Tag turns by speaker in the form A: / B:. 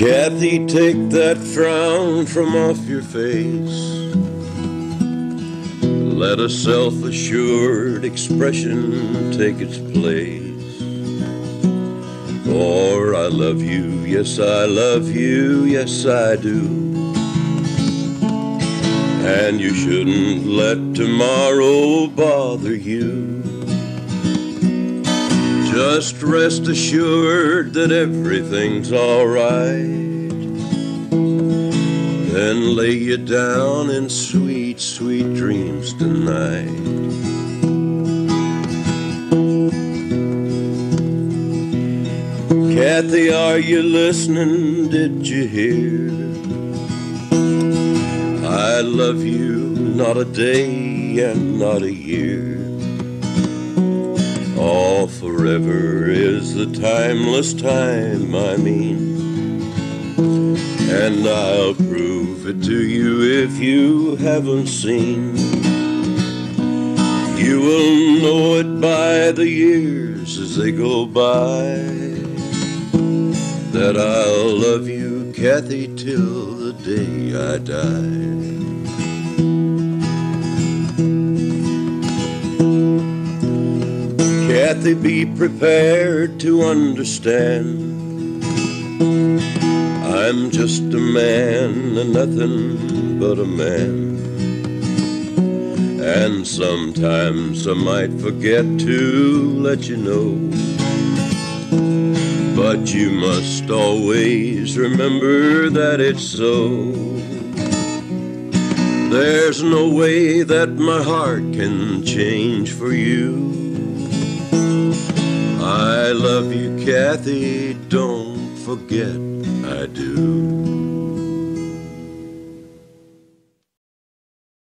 A: Kathy, take that frown from off your face. Let a self assured expression take its place. For I love you, yes, I love you, yes, I do. And you shouldn't let tomorrow bother you. Just rest assured that everything's alright. Then lay you down in sweet, sweet dreams tonight. Kathy, are you listening? Did you hear? I love you, not a day and not a year. All forever is the timeless time, I mean. And I'll prove it to you if you haven't seen. You will know it by the years as they go by. That I'll love you, Kathy, till the day I die. Kathy, be prepared to understand. I'm just a man and nothing but a man. And sometimes I might forget to let you know. But you must always remember that it's so. There's no way that my heart can change for you. I love you, Kathy, don't forget I do.